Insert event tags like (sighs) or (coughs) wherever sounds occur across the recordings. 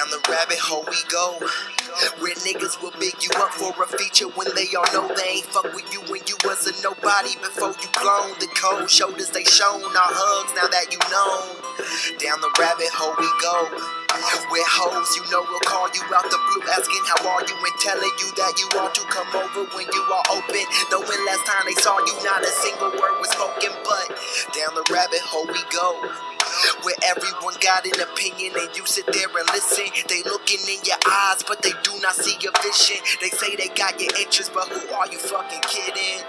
rabbit hole we go. Where niggas will big you up for a feature when they all know they ain't fuck with you when you was a nobody before you blown. The cold shoulders they shown our hugs now that you know. Down the rabbit hole we go. With hoes, you know we'll call you out the blue, asking how are you and telling you that you want to come over when you are open. Knowing last time they saw you, not a single word was spoken, but down the rabbit hole we go. Where everyone got an opinion and you sit there and listen. They looking in your eyes, but they do not see your vision. They say they got your interest, but who are you fucking kidding?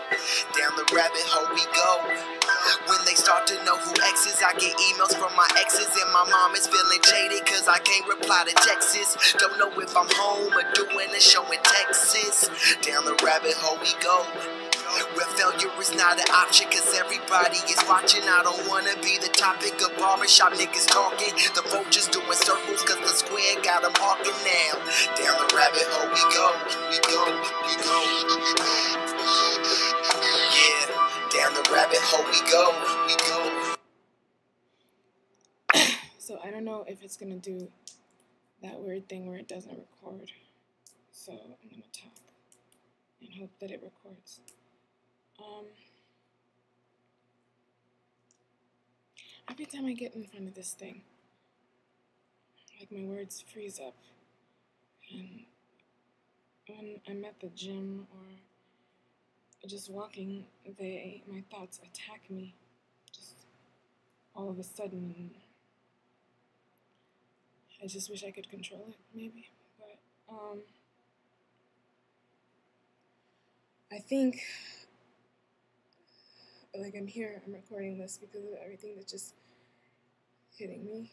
Down the rabbit hole we go. When they start to know who exes, I get emails from my exes, and my mom is feeling jaded cause I can't reply to Texas. Don't know if I'm home or doing a show in Texas. Down the rabbit hole we go. Where failure is not an option cause everybody is watching. I don't wanna be the topic of barbershop niggas talking. The vultures doing circles cause the square got them hawking now. Down the rabbit hole we go, we go, we go. Yeah. Down the rabbit hole we go, we go. (coughs) so I don't know if it's gonna do that weird thing where it doesn't record. So I'm gonna talk and hope that it records. Um, every time I get in front of this thing, like my words freeze up. And when I'm at the gym or just walking, they my thoughts attack me, just all of a sudden. I just wish I could control it, maybe, but um, I think like I'm here, I'm recording this because of everything that's just hitting me.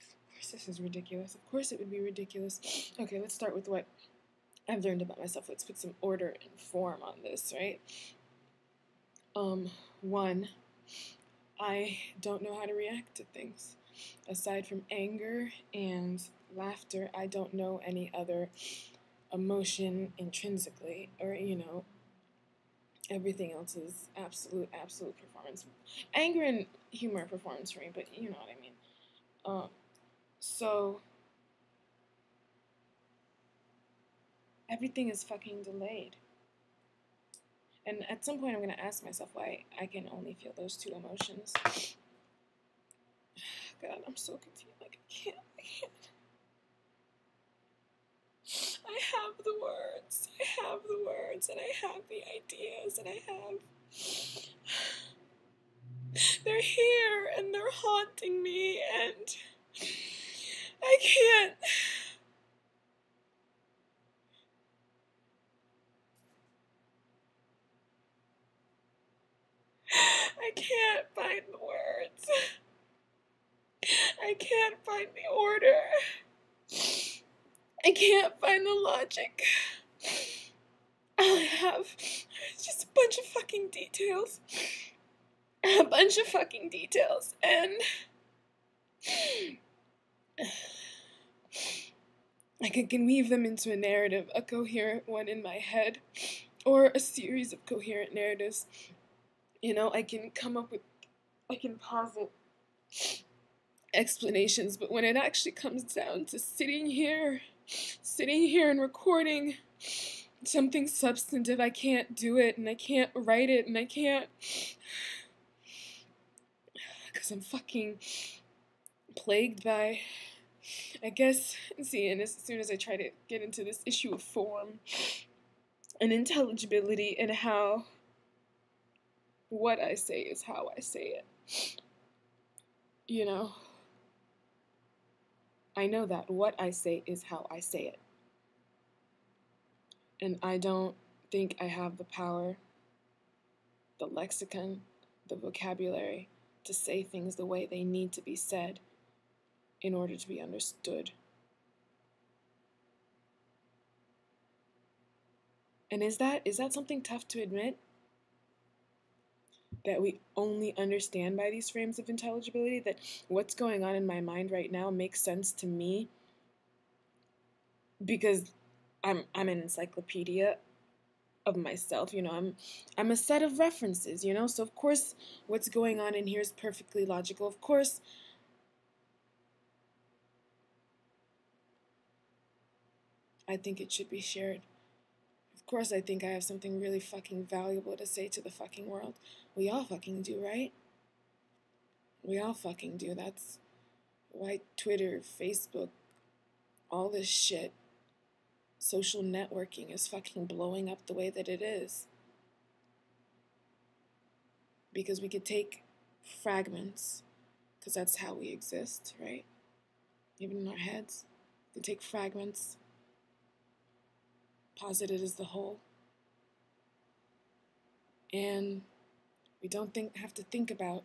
Of course, this is ridiculous. Of course it would be ridiculous. Okay, let's start with what I've learned about myself. Let's put some order and form on this, right? Um, one, I don't know how to react to things. Aside from anger and laughter, I don't know any other emotion intrinsically, or, you know, everything else is absolute, absolute performance. Anger and humor performance for me, but you know what I mean. Um, so everything is fucking delayed. And at some point, I'm going to ask myself why I can only feel those two emotions. (sighs) God, I'm so confused. Like, I can't, I can't. I have the words. I have the words, and I have the ideas, and I have. (sighs) They're here, and they're haunting me, and. I can't. I can't find the words. I can't find the order. I can't find the logic. All I have is just a bunch of fucking details. A bunch of fucking details. And. I can weave them into a narrative, a coherent one in my head, or a series of coherent narratives. You know, I can come up with, I can posit explanations, but when it actually comes down to sitting here, sitting here and recording something substantive, I can't do it, and I can't write it, and I can't. Because I'm fucking plagued by I guess, see, and as soon as I try to get into this issue of form and intelligibility and how what I say is how I say it, you know, I know that what I say is how I say it. And I don't think I have the power, the lexicon, the vocabulary to say things the way they need to be said in order to be understood. And is that is that something tough to admit? That we only understand by these frames of intelligibility that what's going on in my mind right now makes sense to me because I'm I'm an encyclopedia of myself. You know, I'm I'm a set of references, you know? So of course what's going on in here is perfectly logical. Of course I think it should be shared. Of course I think I have something really fucking valuable to say to the fucking world. We all fucking do, right? We all fucking do. That's why Twitter, Facebook, all this shit, social networking is fucking blowing up the way that it is. Because we could take fragments, because that's how we exist, right? Even in our heads. We take fragments, posit it as the whole. And we don't think have to think about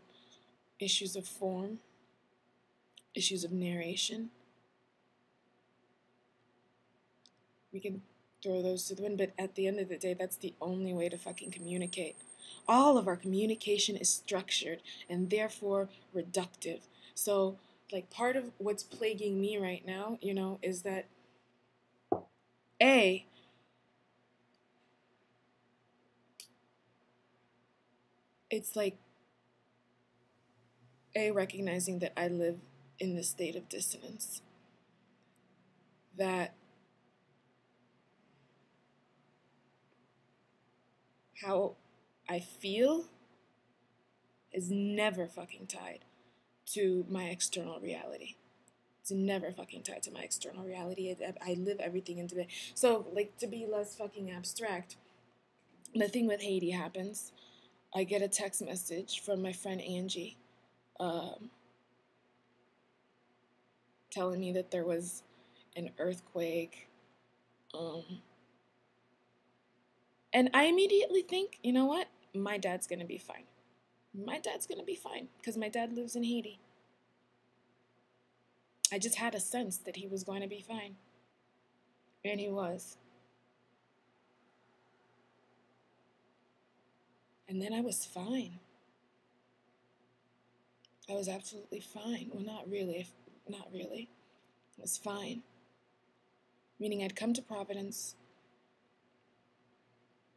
issues of form, issues of narration. We can throw those to the wind, but at the end of the day, that's the only way to fucking communicate. All of our communication is structured and therefore reductive. So, like, part of what's plaguing me right now, you know, is that A, it's like a recognizing that I live in this state of dissonance. That how I feel is never fucking tied to my external reality. It's never fucking tied to my external reality. I, I live everything into it. So, like, to be less fucking abstract, the thing with Haiti happens. I get a text message from my friend Angie um, telling me that there was an earthquake. Um, and I immediately think, you know what? My dad's going to be fine. My dad's going to be fine because my dad lives in Haiti. I just had a sense that he was going to be fine. And he was. And then I was fine. I was absolutely fine. Well, not really. Not really. I was fine. Meaning I'd come to Providence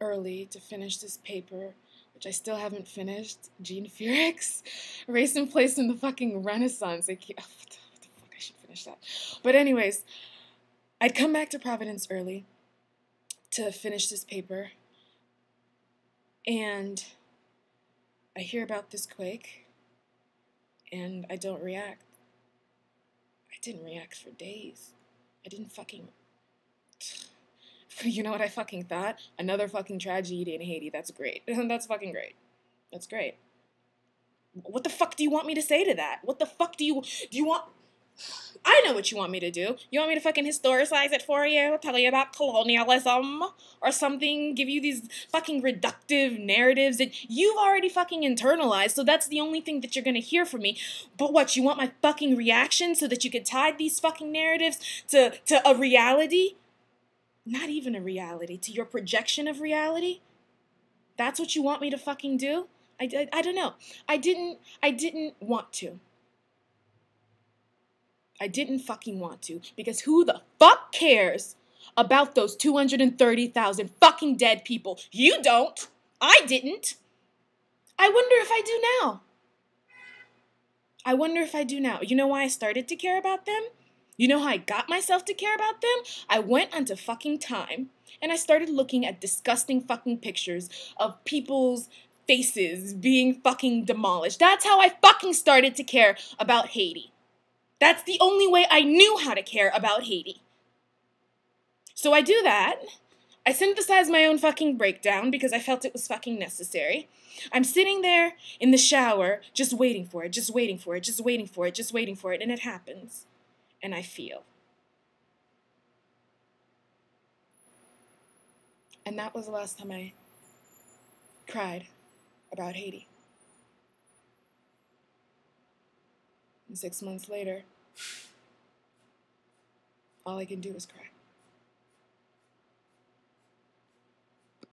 early to finish this paper, which I still haven't finished. Jean (laughs) Feerick's, Race and Place in the fucking Renaissance. I oh, what the fuck? I should finish that. But anyways, I'd come back to Providence early to finish this paper, and I hear about this quake and I don't react. I didn't react for days. I didn't fucking. (sighs) You know what I fucking thought? Another fucking tragedy in Haiti. That's great. (laughs) That's fucking great. That's great. What the fuck do you want me to say to that? What the fuck do you do you want I know what you want me to do. You want me to fucking historicize it for you? Tell you about colonialism or something? Give you these fucking reductive narratives that you've already fucking internalized, so that's the only thing that you're gonna hear from me. But what, you want my fucking reaction so that you could tie these fucking narratives to, to a reality? Not even a reality, to your projection of reality? That's what you want me to fucking do? I, I, I don't know. I didn't I didn't want to. I didn't fucking want to because who the fuck cares about those 230,000 fucking dead people? You don't. I didn't. I wonder if I do now. I wonder if I do now. You know why I started to care about them? You know how I got myself to care about them? I went onto fucking time and I started looking at disgusting fucking pictures of people's faces being fucking demolished. That's how I fucking started to care about Haiti. That's the only way I knew how to care about Haiti. So I do that. I synthesize my own fucking breakdown because I felt it was fucking necessary. I'm sitting there in the shower, just waiting for it, just waiting for it, just waiting for it, just waiting for it, and it happens. And I feel. And that was the last time I cried about Haiti. And six months later, all I can do is cry.